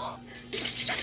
process